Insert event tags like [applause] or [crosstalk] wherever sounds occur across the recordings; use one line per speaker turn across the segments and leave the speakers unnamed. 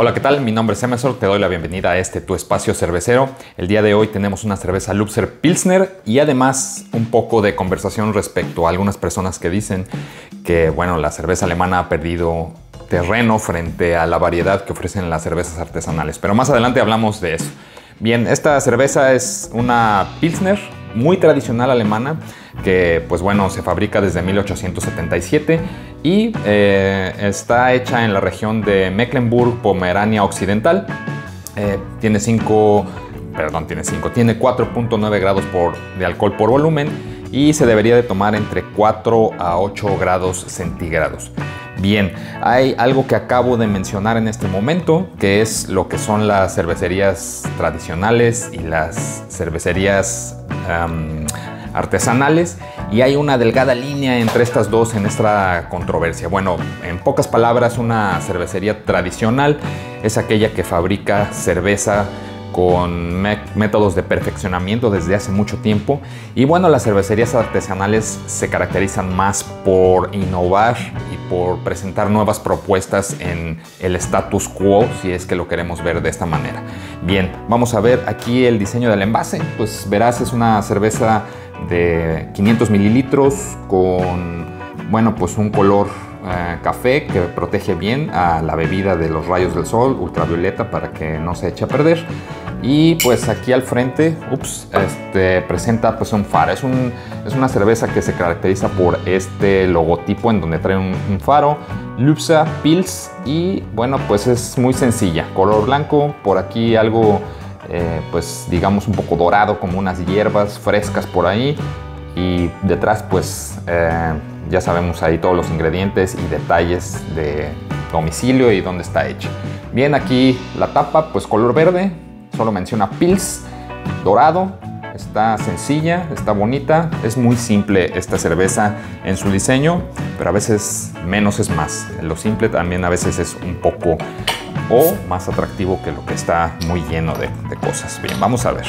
Hola, ¿qué tal? Mi nombre es Emerson, te doy la bienvenida a este tu espacio cervecero. El día de hoy tenemos una cerveza Lubser Pilsner y además un poco de conversación respecto a algunas personas que dicen que, bueno, la cerveza alemana ha perdido terreno frente a la variedad que ofrecen las cervezas artesanales. Pero más adelante hablamos de eso. Bien, esta cerveza es una Pilsner muy tradicional alemana que pues bueno se fabrica desde 1877 y eh, está hecha en la región de Mecklenburg, Pomerania Occidental. Eh, tiene 5, perdón, tiene 5, tiene 4.9 grados por, de alcohol por volumen y se debería de tomar entre 4 a 8 grados centígrados. Bien, hay algo que acabo de mencionar en este momento, que es lo que son las cervecerías tradicionales y las cervecerías artesanales y hay una delgada línea entre estas dos en esta controversia. Bueno, en pocas palabras, una cervecería tradicional es aquella que fabrica cerveza con métodos de perfeccionamiento desde hace mucho tiempo. Y bueno, las cervecerías artesanales se caracterizan más por innovar y por presentar nuevas propuestas en el status quo, si es que lo queremos ver de esta manera. Bien, vamos a ver aquí el diseño del envase. Pues verás, es una cerveza de 500 mililitros con, bueno, pues un color eh, café que protege bien a la bebida de los rayos del sol ultravioleta para que no se eche a perder. Y pues aquí al frente, ups, este, presenta pues un faro. Es, un, es una cerveza que se caracteriza por este logotipo en donde trae un, faro. Lupsa Pils y bueno pues es muy sencilla. Color blanco, por aquí algo eh, pues digamos un poco dorado como unas hierbas frescas por ahí. Y detrás pues eh, ya sabemos ahí todos los ingredientes y detalles de domicilio y dónde está hecho. Bien, aquí la tapa pues color verde, solo menciona Pils, dorado, está sencilla, está bonita, es muy simple esta cerveza en su diseño, pero a veces menos es más. Lo simple también a veces es un poco o más atractivo que lo que está muy lleno de, de cosas. Bien, vamos a ver.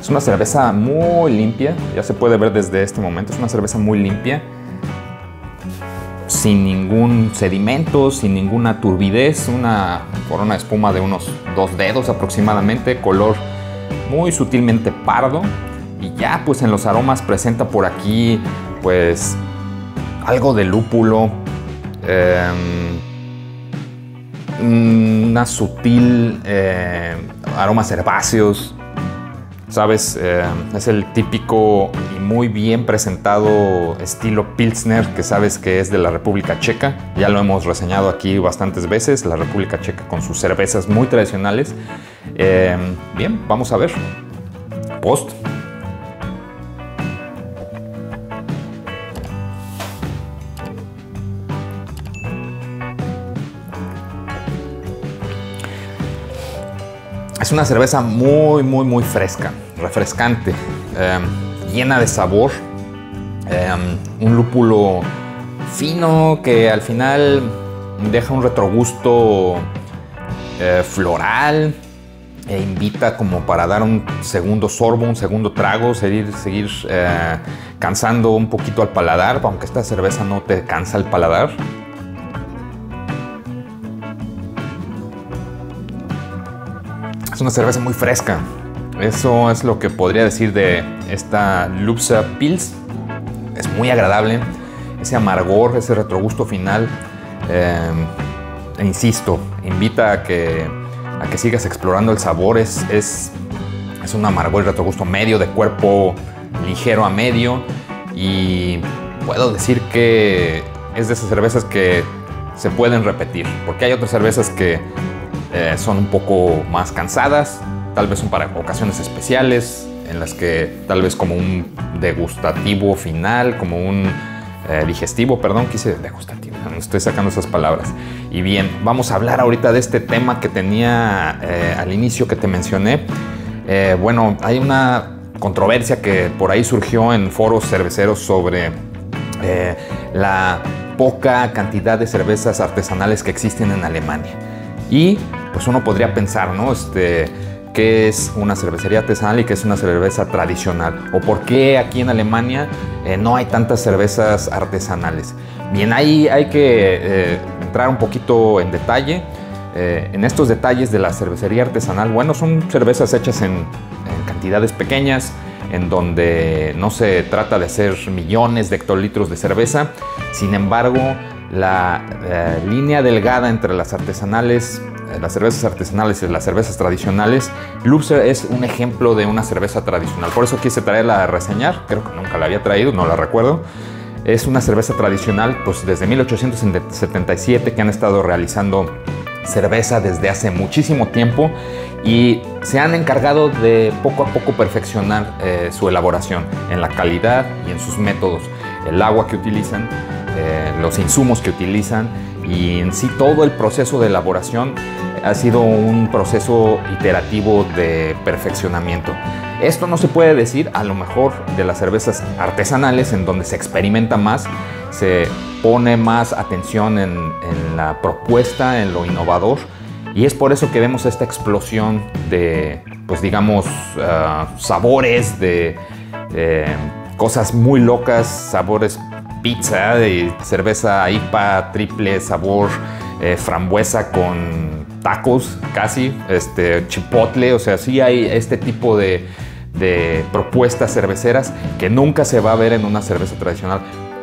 Es una cerveza muy limpia, ya se puede ver desde este momento, es una cerveza muy limpia. Sin ningún sedimento, sin ninguna turbidez, una corona de espuma de unos dos dedos aproximadamente, color muy sutilmente pardo pues en los aromas presenta por aquí pues algo de lúpulo, em, una sutil eh, aromas herbáceos, sabes, eh, es el típico muy bien presentado estilo Pilsner que sabes que es de la República Checa. Ya lo hemos reseñado aquí bastantes veces, la República Checa con sus cervezas muy tradicionales. Em, bien, vamos a ver. Post. Es una cerveza muy, muy, muy fresca, refrescante. Em, llena de sabor, em, un lúpulo fino que al final deja un retrogusto eh, floral e invita como para dar un segundo sorbo, un segundo trago, seguir, seguir eh, cansando un poquito al paladar, aunque esta cerveza no te cansa el paladar. Una cerveza muy fresca, eso es lo que podría decir de esta Lupsa Pils. Es muy agradable. Ese amargor, ese retrogusto final. Eh, e insisto, invita a que, a que sigas explorando el sabor. Es, es, es un amargor y retrogusto medio, de cuerpo ligero a medio. Y puedo decir que es de esas cervezas que se pueden repetir. Porque hay otras cervezas que eh, son un poco más cansadas, tal vez son para ocasiones especiales, en las que tal vez como un degustativo final, como un eh, digestivo, perdón, quise degustativo, [laughs] estoy sacando esas palabras. Y bien, vamos a hablar ahorita de este tema que tenía eh, al inicio que te mencioné. Bueno, hay una controversia que por ahí surgió en foros cerveceros sobre la poca cantidad de cervezas artesanales que existen en Alemania. Y pues uno podría pensar, ¿no? Este, qué es una cervecería artesanal y qué es una cerveza tradicional, o por qué aquí en Alemania eh, no hay tantas cervezas artesanales. Bien, ahí hay que eh, entrar un poquito en detalle. Eh, en estos detalles de la cervecería artesanal, bueno, son cervezas hechas en, en cantidades pequeñas, en donde no se trata de hacer millones de hectolitros de cerveza. Sin embargo, la eh, línea delgada entre las artesanales, eh, las cervezas artesanales y las cervezas tradicionales, Lubser es un ejemplo de una cerveza tradicional. Por eso quise traerla a reseñar, creo que nunca la había traído, no la recuerdo. Es una cerveza tradicional, pues desde 1877 que han estado realizando cerveza desde hace muchísimo tiempo y se han encargado de poco a poco perfeccionar eh, su elaboración en la calidad y en sus métodos, el agua que utilizan, eh, los insumos que utilizan y en sí todo el proceso de elaboración ha sido un proceso iterativo de perfeccionamiento. Esto no se puede decir a lo mejor de las cervezas artesanales en donde se experimenta más, se pone más atención en, la propuesta, en lo innovador y es por eso que vemos esta explosión de, pues digamos, uh, sabores, de eh, cosas muy locas, sabores pizza, de cerveza IPA triple sabor eh, frambuesa con tacos casi, este, chipotle, o sea, sí hay este tipo de, de propuestas cerveceras que nunca se va a ver en una cerveza tradicional.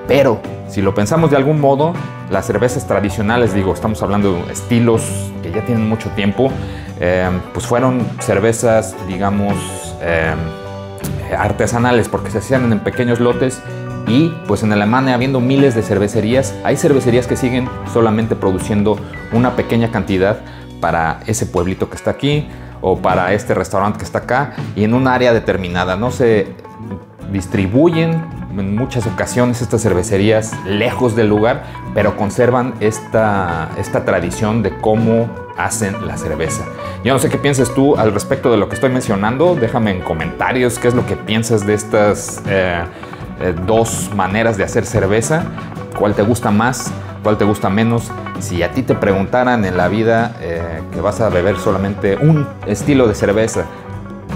Pero si lo pensamos de algún modo, las cervezas tradicionales, digo, estamos hablando de estilos que ya tienen mucho tiempo, eh, pues fueron cervezas, digamos, eh, artesanales, porque se hacían en pequeños lotes y pues en Alemania habiendo miles de cervecerías, hay cervecerías que siguen solamente produciendo una pequeña cantidad para ese pueblito que está aquí o para este restaurante que está acá y en un área determinada. No se distribuyen en muchas ocasiones estas cervecerías lejos del lugar, pero conservan esta, esta tradición de cómo hacen la cerveza. Yo no sé qué piensas tú al respecto de lo que estoy mencionando, déjame en comentarios qué es lo que piensas de estas eh, eh, dos maneras de hacer cerveza, cuál te gusta más, cuál te gusta menos. Si a ti te preguntaran en la vida eh, que vas a beber solamente un estilo de cerveza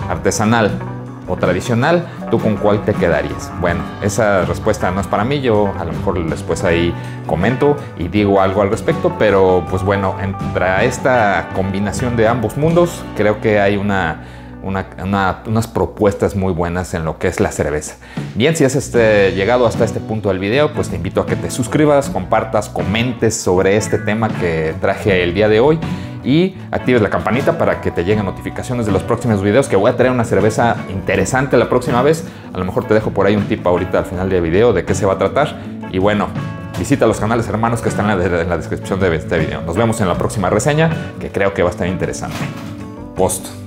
artesanal, o tradicional, ¿tú con cuál te quedarías? Bueno, esa respuesta no es para mí, yo a lo mejor después ahí comento y digo algo al respecto, pero pues bueno, entre esta combinación de ambos mundos, creo que hay una, unas propuestas muy buenas en lo que es la cerveza. Bien, si has este, llegado hasta este punto del video, pues te invito a que te suscribas, compartas, comentes sobre este tema que traje el día de hoy y actives la campanita para que te lleguen notificaciones de los próximos videos que voy a traer una cerveza interesante la próxima vez. A lo mejor te dejo por ahí un tip ahorita al final del video de qué se va a tratar. Y bueno, visita los canales hermanos que están en la, en la descripción de este video. Nos vemos en la próxima reseña que creo que va a estar interesante. Post.